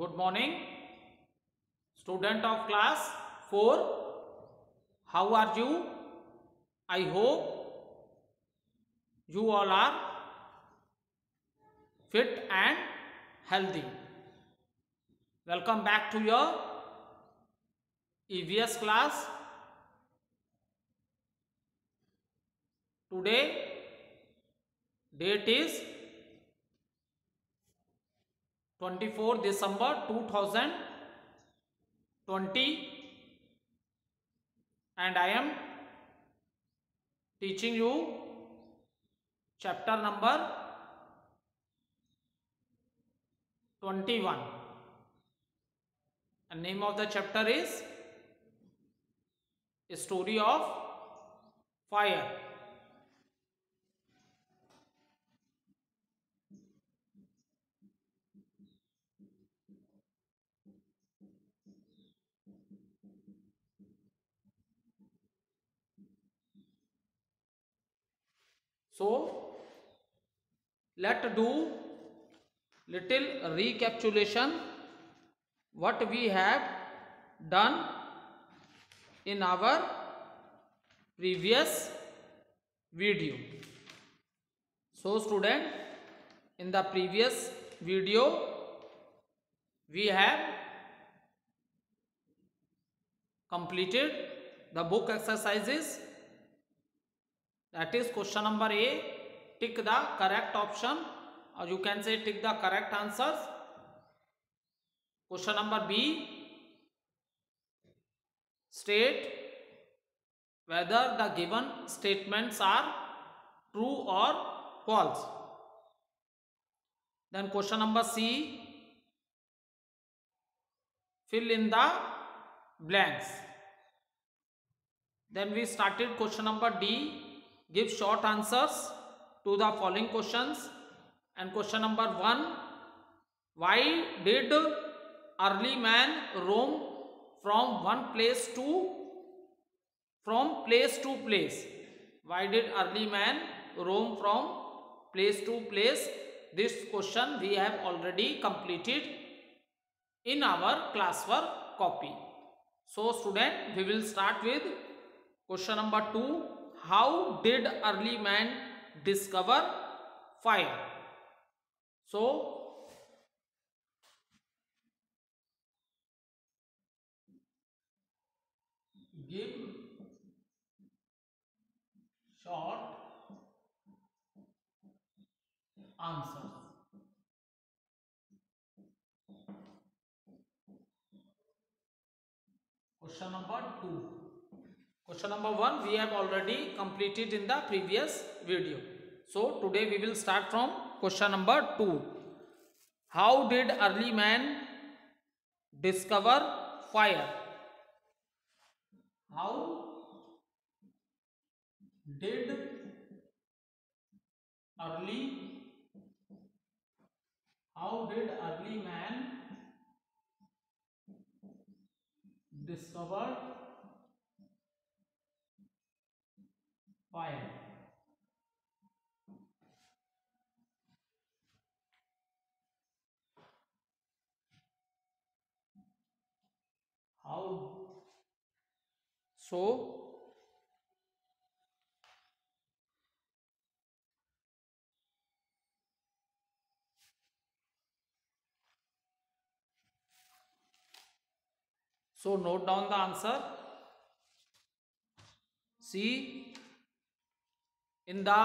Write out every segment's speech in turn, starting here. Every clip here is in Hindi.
Good morning, student of class 4. How are you? I hope you all are fit and healthy. Welcome back to your EVS class. Today date is 24 December 2020 and I am teaching you chapter number 21 and name of the chapter is a story of fire So, let do little recapitulation what we have done in our previous video. So student in the previous video we have completed the book exercises that is question number a tick the correct option or you can say tick the correct answers question number b state whether the given statements are true or false then question number c fill in the blanks then we started question number d give short answers to the following questions and question number 1 why did early man roam from one place to from place to place why did early man roam from place to place this question we have already completed in our classwork copy so student we will start with question number 2 how did early man discover fire so give short answers question number 2 Question number 1 we have already completed in the previous video. So today we will start from question number 2. How did early man discover fire? How did early how did early man discover fire how so So note down the answer. C in the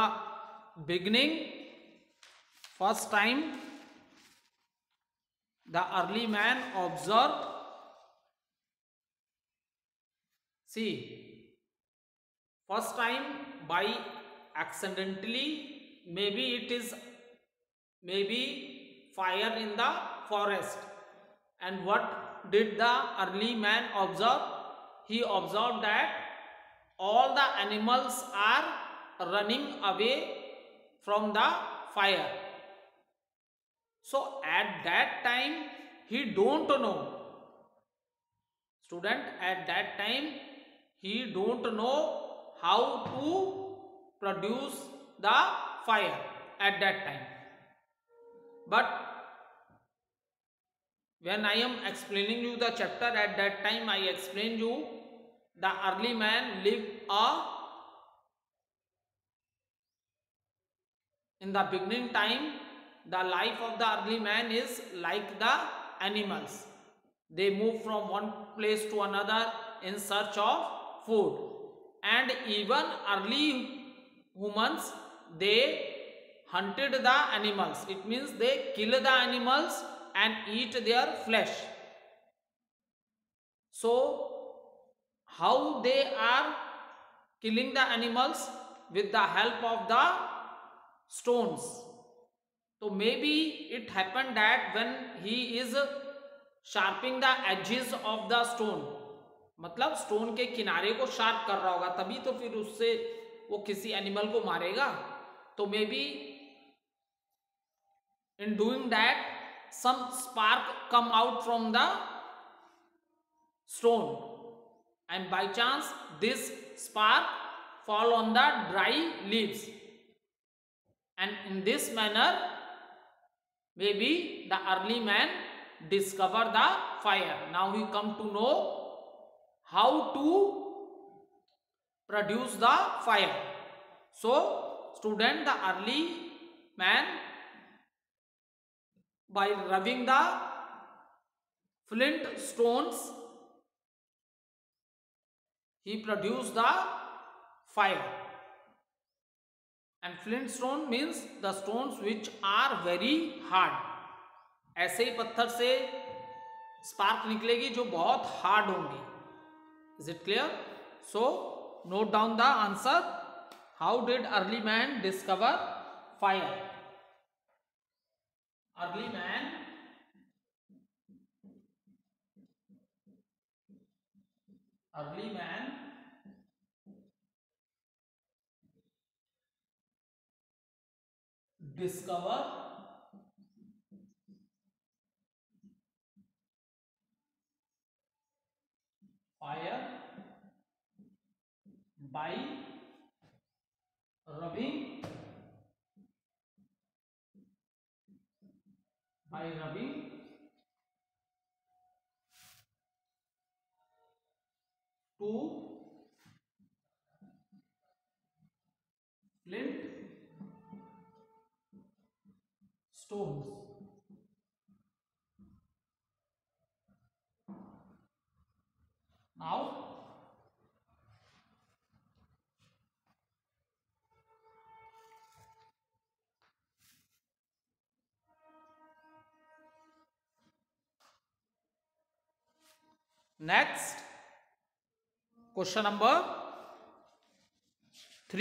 beginning first time the early man observed see first time by accidentally maybe it is maybe fire in the forest and what did the early man observe he observed that all the animals are running away from the fire. So at that time he don't know. Student at that time he don't know how to produce the fire at that time. But when I am explaining you the chapter at that time I explain you the early man live a In the beginning time, the life of the early man is like the animals. They move from one place to another in search of food. And even early humans, they hunted the animals. It means they kill the animals and eat their flesh. So, how they are killing the animals? With the help of the stones so maybe it happened that when he is sharpening the edges of the stone मतलब स्टोन के किनारे को शार्प कर रहा होगा तभी तो फिर उससे वो किसी एनिमल को मारेगा तो may be in doing that some spark come out from the stone and by chance this spark fall on the dry leaves and in this manner maybe the early man discovered the fire now he come to know how to produce the fire so student the early man by rubbing the flint stones he produced the fire and flint stone means the stones which are very hard ऐसे ही पत्थर से स्पार्क निकलेगी जो बहुत हार्ड होंगी is it clear so note down the answer how did early man discover fire early man early man discover fire by rubbing by rubbing two flint stones now next question number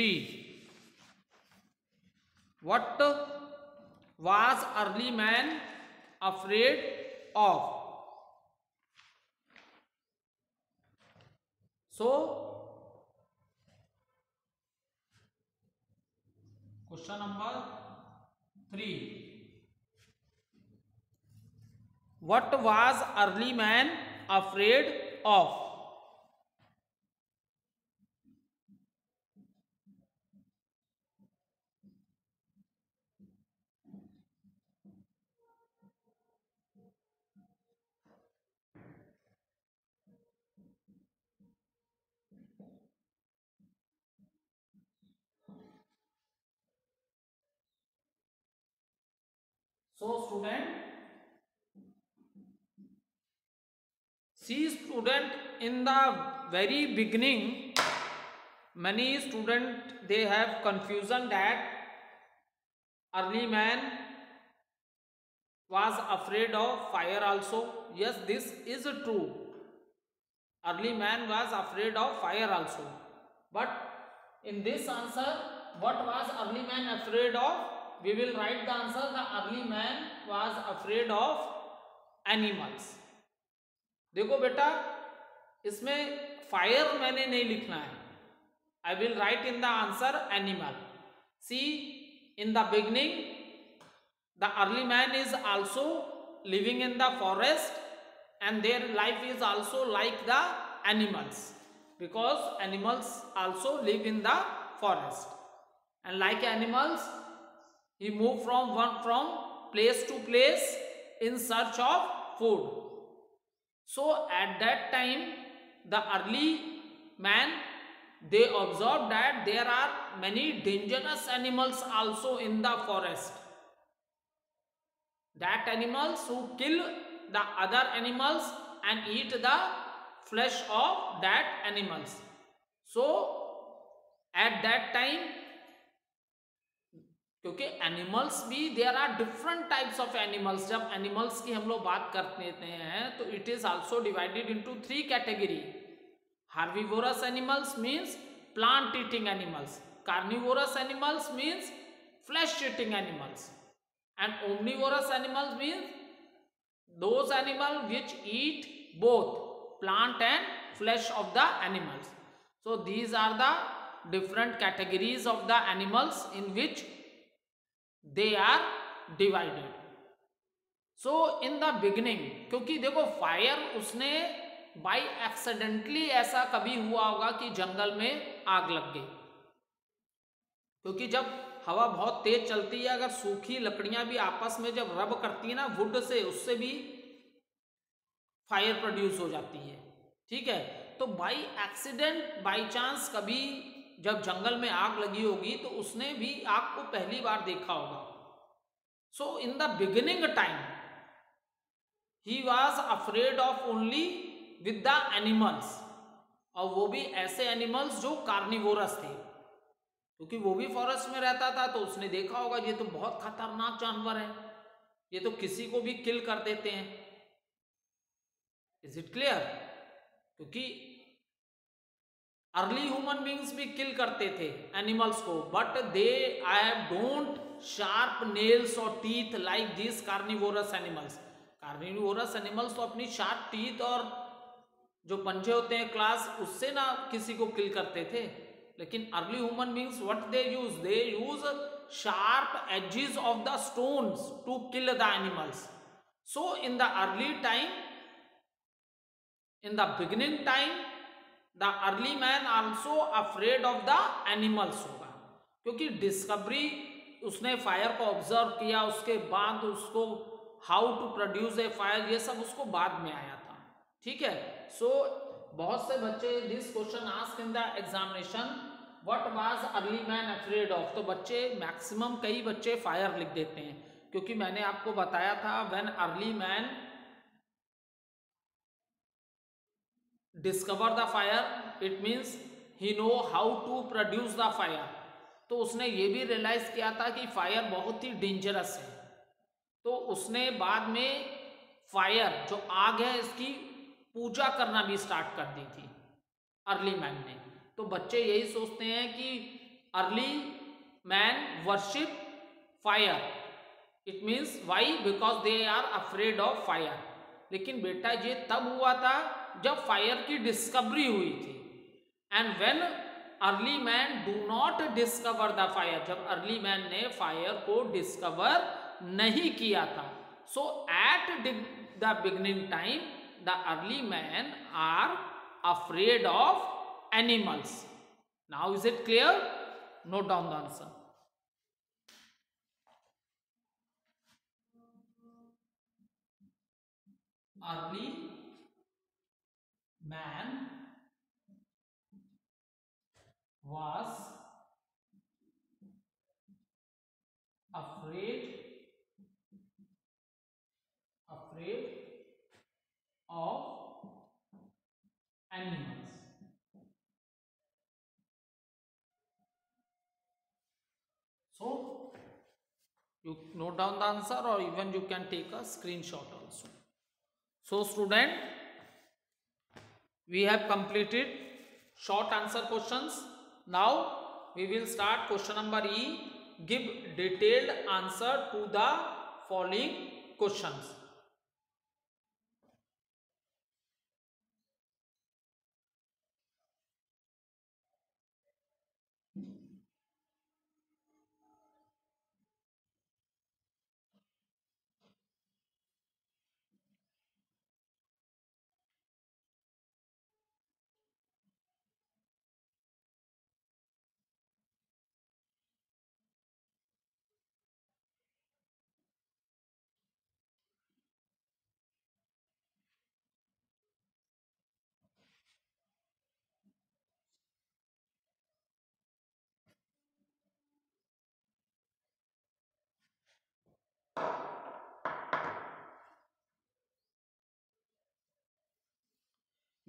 3 what was early man afraid of? So question number 3. What was early man afraid of? So student, see student in the very beginning, many student they have confusion that early man was afraid of fire also. Yes, this is true. Early man was afraid of fire also. But in this answer, what was early man afraid of? we will write the answer the early man was afraid of animals देखो बेटा इसमें फायर मैंने नहीं लिखना है I will write in the answer animal see in the beginning the early man is also living in the forest and their life is also like the animals because animals also live in the forest and like animals he moved from one from place to place in search of food. So at that time the early man they observed that there are many dangerous animals also in the forest. That animals who kill the other animals and eat the flesh of that animals. So at that time क्योंकि एनिमल्स भी there are different types of animals जब एनिमल्स की हम लोग बात करते हैं तो it is also divided into three category herbivorous animals means plant eating animals carnivorous animals means flesh eating animals and omnivorous animals means those animal which eat both plant and flesh of the animals so these are the different categories of the animals in which they are divided so in the beginning क्योंकि देखो फायर उसने by एक्सीडेंटली ऐसा कभी हुआ होगा कि जंगल में आग लग गई क्योंकि जब हवा बहुत तेज चलती है अगर सूखी लकड़ियां भी आपस में जब रब करती है ना वुड से उससे भी फायर प्रोड्यूस हो जाती है ठीक है तो बाई एक्सीडेंट बाई चांस कभी जब जंगल में आग लगी होगी तो उसने भी आग को पहली बार देखा होगा so in the beginning time he was afraid of only with the animals और वो भी ऐसे एनिमल्स जो कार्निवोरस थे क्योंकि वो भी फॉरेस्ट में रहता था तो उसने देखा होगा ये तो बहुत खतरनाक जानवर है ये तो किसी को भी किल कर देते हैं इज इट क्लियर क्योंकि अर्ली ह्यूमन बींग्स भी किल करते थे एनिमल्स को but they I don't sharp nails और teeth like this carnivorous animals carnivorous animals तो अपनी शार्प टीथ और जो पंजे होते हैं क्लास उससे ना किसी को किल करते थे लेकिन early human beings what they use they use sharp edges of the stones to kill the animals so in the early time in the beginning time the early man also afraid of the animals होगा क्योंकि डिस्कवरी उसने फायर को ऑब्जर्व किया उसके बाद उसको how to produce a fire ये सब उसको बाद में आया था ठीक है सो so, बहुत से बच्चे this question ask in the examination what was early man afraid of तो बच्चे मैक्सिमम कई बच्चे फायर लिख देते हैं क्योंकि मैंने आपको बताया था when early man discover the fire it means he know how to produce the fire तो उसने ये भी रियलाइज किया था कि फायर बहुत ही डेंजरस है तो उसने बाद में फायर जो आग है इसकी पूजा करना भी स्टार्ट कर दी थी अर्ली मैन ने तो बच्चे यही सोचते हैं कि early man worship fire it means why because they are afraid of fire लेकिन बेटा ये तब हुआ था जब फायर की डिस्कवरी हुई थी and when early man do not discover the fire जब अर्ली मैन ने फायर को डिस्कवर नहीं किया था so at the beginning time the early man are afraid of animals now is it clear note down the answer early man was afraid afraid of animals so you note down the answer or even you can take a screenshot also so student we have completed short answer questions now we will start question number e give detailed answer to the following questions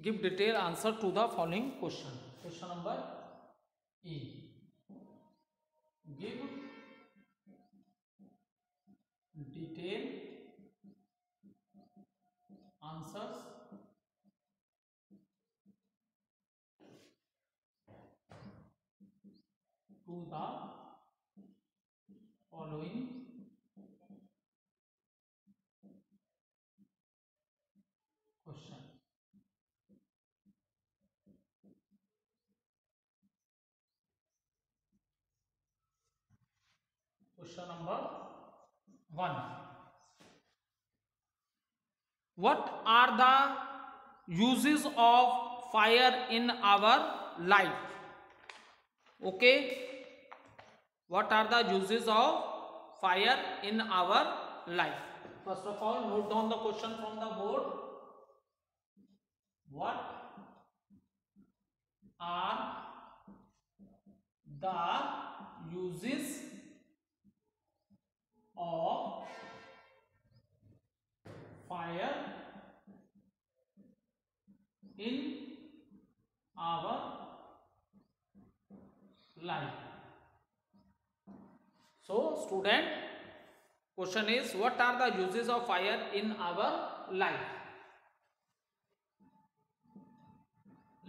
give detailed answer to the following question question number e give detailed answers Question number 1. What are the uses of fire in our life? Okay. What are the uses of fire in our life? First of all, note down the question from the board. What are the uses student question is what are the uses of fire in our life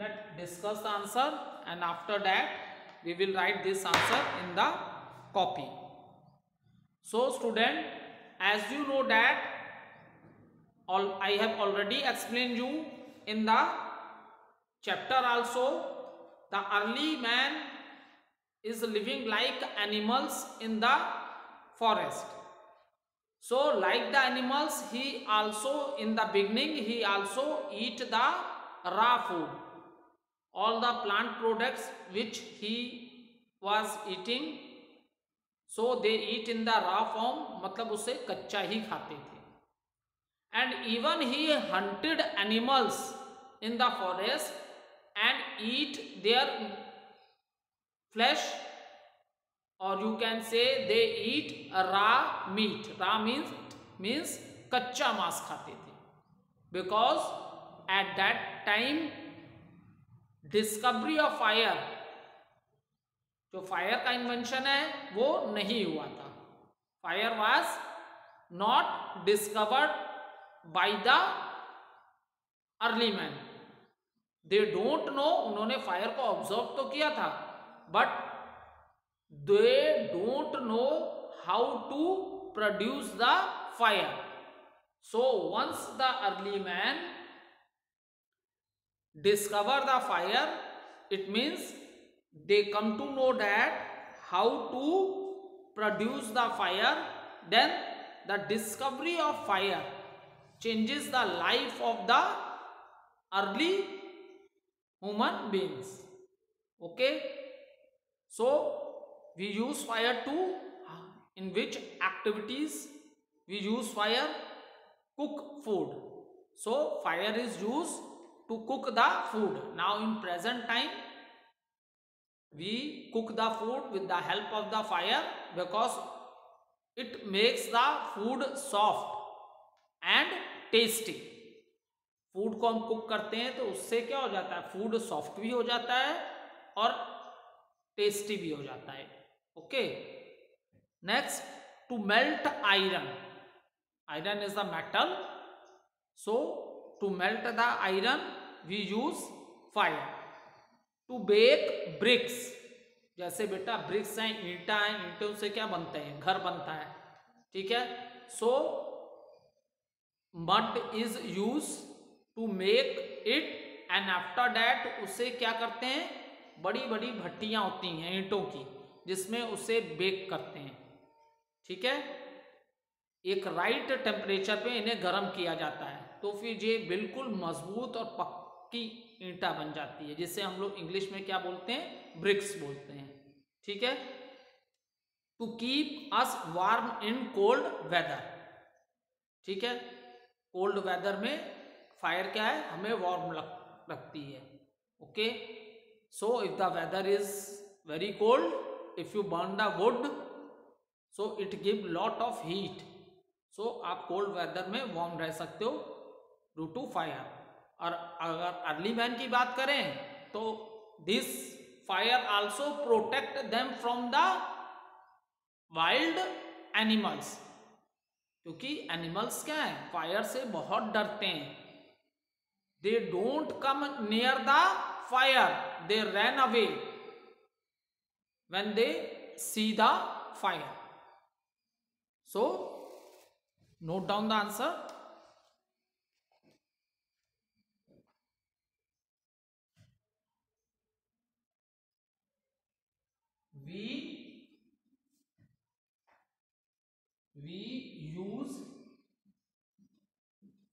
let discuss the answer and after that we will write this answer in the copy so student as you know that all i have already explained you in the chapter also the early man is living like animals in the forest so like the animals he also in the beginning he also eat the raw food all the plant products which he was eating so they eat in the raw form matlab usse कच्चा hi khate the and even he hunted animals in the forest and eat their flesh और you can say they eat रा मीट रा मीन्स मीन्स कच्चा मांस खाते थे because at that time discovery of fire जो फायर का इन्वेंशन है वो नहीं हुआ था fire was not discovered by the early man they don't know उन्होंने फायर को ऑब्जर्व तो किया था but they don't know how to produce the fire. So once the early man discover the fire, it means they come to know that how to produce the fire, then the discovery of fire changes the life of the early human beings. Okay. So, we use fire to in which activities we use fire cook food so fire is used to cook the food now in present time we cook the food with the help of the fire because it makes the food soft and tasty food को हम कुक करते हैं तो उससे क्या हो जाता है फूड सॉफ्ट भी हो जाता है और टेस्टी भी हो जाता है okay next to melt iron iron is the metal so to melt the iron we use fire to bake bricks जैसे बेटा ब्रिक्स हैं ईंटा हैं ईंटों से क्या बनते हैं घर बनता है ठीक है so mud is use to make it and after that उसे क्या करते हैं बड़ी बड़ी भट्टियां होती हैं ईंटों की जिसमें उसे बेक करते हैं ठीक है एक राइट टेम्परेचर पे इन्हें गर्म किया जाता है तो फिर ये बिल्कुल मजबूत और पक्की ईंटा बन जाती है जिसे हम लोग इंग्लिश में क्या बोलते हैं ब्रिक्स बोलते हैं ठीक है to keep us warm in cold weather ठीक है कोल्ड वेदर में फायर क्या है हमें वार्म रखती है okay so if the weather is very cold if you burn the wood so it give lot of heat so आप कोल्ड वेदर में वार्म रह सकते हो डू टू फायर और अगर अर्ली मैन की बात करें तो this fire also protect them from the wild animals क्योंकि एनिमल्स क्या है फायर से बहुत डरते हैं they don't come near the fire they ran away when they see the fire. So, note down the answer. We, we use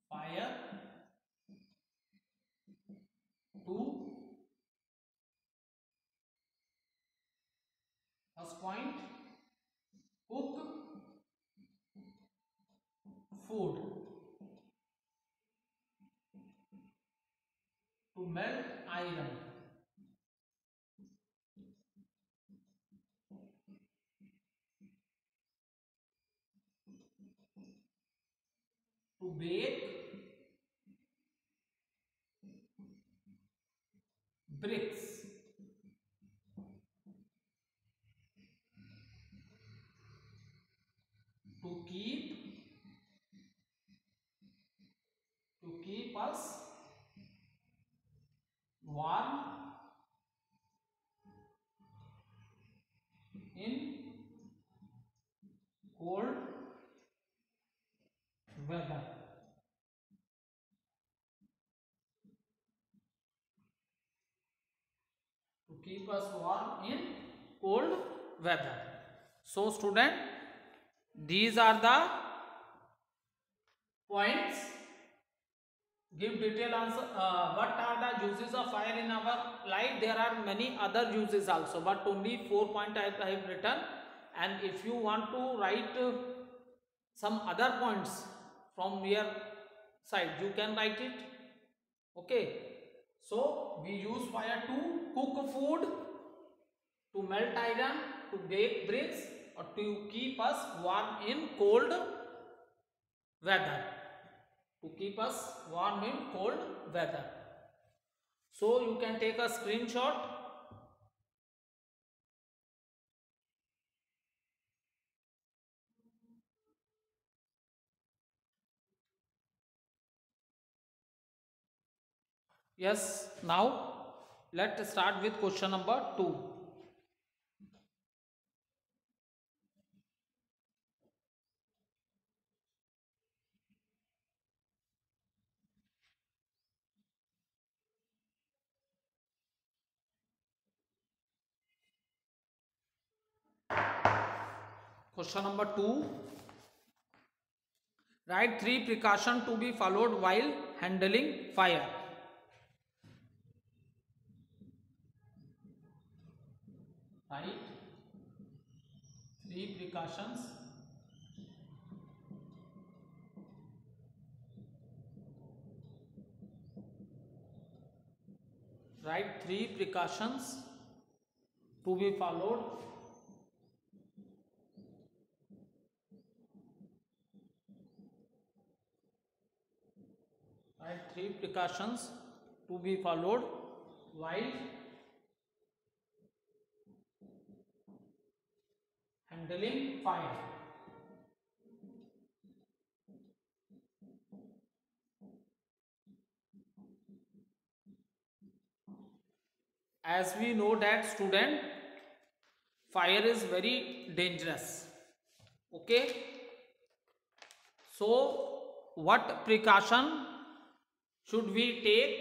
fire to point cook food to melt iron to bake keep us warm in cold weather so student these are the points give detail answer uh, what are the uses of fire in our life there are many other uses also but only four points I, I have written and if you want to write uh, some other points from your side you can write it okay so we use fire to cook food, to melt iron, to bake bricks or to keep us warm in cold weather. To keep us warm in cold weather. So you can take a screenshot Yes, now let's start with question number 2. Question number 2. Write three precaution to be followed while handling fire. right three precautions write three precautions to be followed write three precautions to be followed while handling fire. As we know that student, fire is very dangerous. Okay. So, what precaution should we take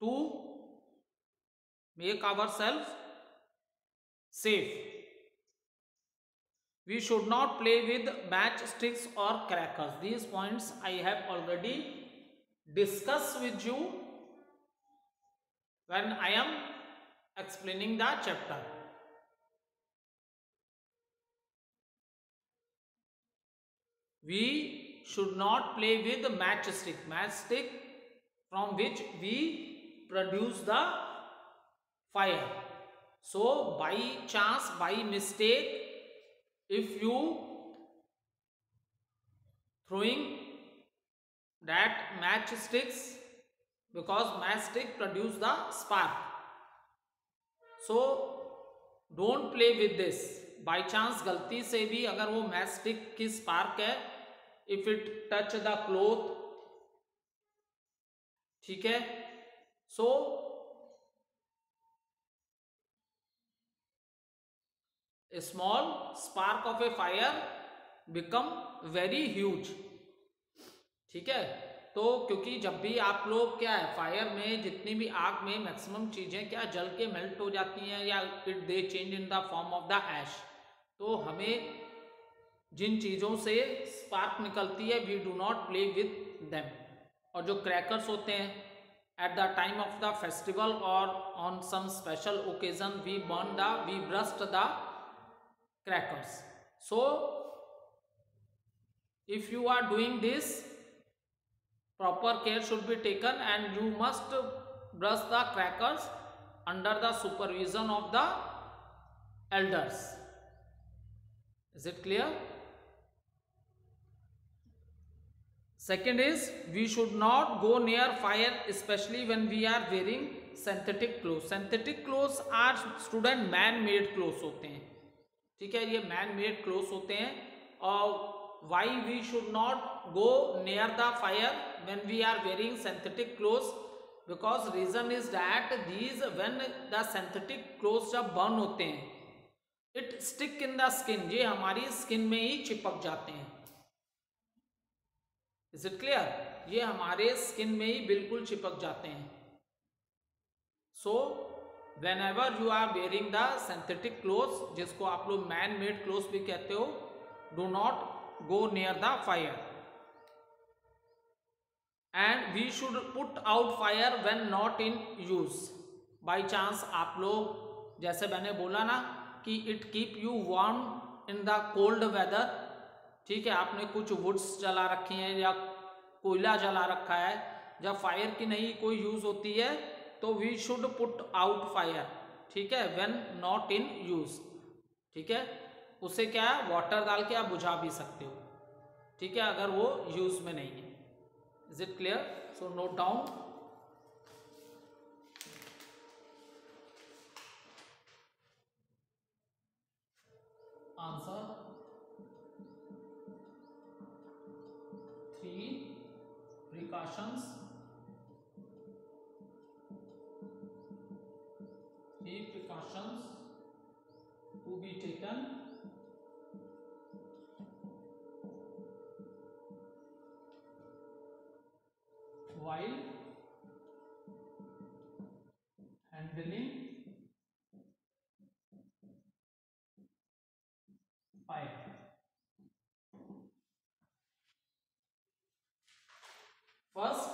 to make ourselves safe? We should not play with matchsticks or crackers. These points I have already discussed with you when I am explaining the chapter. We should not play with the matchstick. Matchstick from which we produce the fire. So by chance, by mistake, if you throwing that match sticks because match stick produce the spark so don't play with this by chance galti se bhi agar wo match stick ki spark hai if it touch the cloth theek hai so, a small spark of a fire become very huge ठीक है तो क्योंकि जब भी आप लोग क्या है फायर में जितनी भी आग में मैक्सिमम चीज़ें क्या जल के मेल्ट हो जाती हैं या it they change in the form of the ash तो हमें जिन चीज़ों से स्पार्क निकलती है we do not play with them और जो क्रैकर्स होते हैं at the time of the festival और on some special occasion we burn the we burst the crackers so if you are doing this proper care should be taken and you must brush the crackers under the supervision of the elders is it clear second is we should not go near fire especially when we are wearing synthetic clothes synthetic clothes are student man made clothes होते हैं ठीक है ये मैन मेड क्लोथ होते हैं और why we should not go near the fire when we are wearing synthetic cloth because reason is that these when the synthetic clothes जब बर्न होते हैं it stick in the skin ये हमारी स्किन में ही चिपक जाते हैं इज इट क्लियर ये हमारे स्किन में ही बिल्कुल चिपक जाते हैं so whenever you are wearing the synthetic cloth जिसको आप लोग मैन मेड क्लोथ भी कहते हो do not go near the fire and we should put out fire when not in use by chance आप लोग जैसे मैंने बोला ना कि it keep you warm in the cold weather ठीक है आपने कुछ वुड्स जला रखी हैं या कोयला जला रखा है जब फायर की नहीं कोई यूज़ होती है तो we should put out fire ठीक है वेन नॉट इन यूज ठीक है उसे क्या है वाटर डाल के आप बुझा भी सकते हो ठीक है अगर वो यूज में नहीं है is it clear so note down answer three precautions first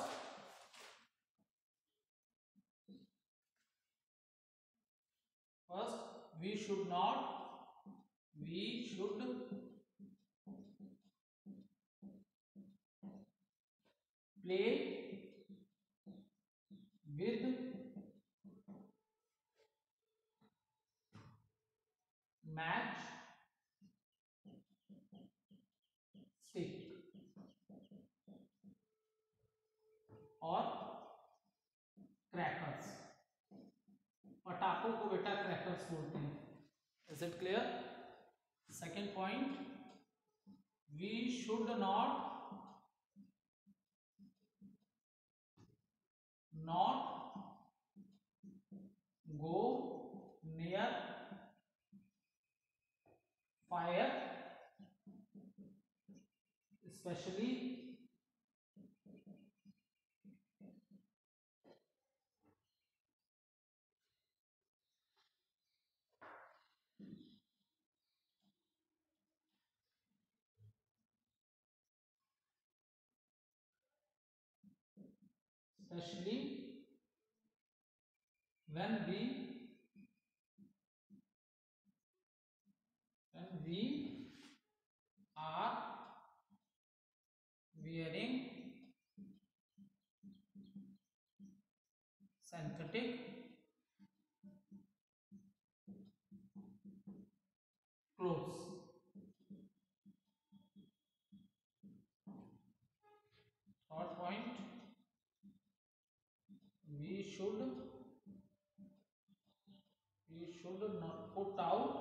first we should not we should play with match और क्रैकर्स पटाखों को बेटा क्रैकर्स बोलते हैं is it clear second point we should not not go near fire specially especially when we when we are wearing synthetic should we should not put out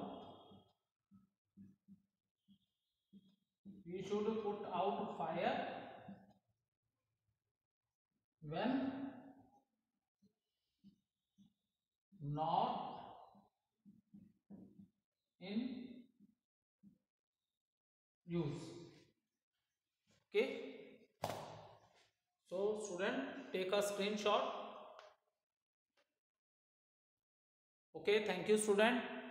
we should put out fire when not in use okay so student take a screenshot okay thank you student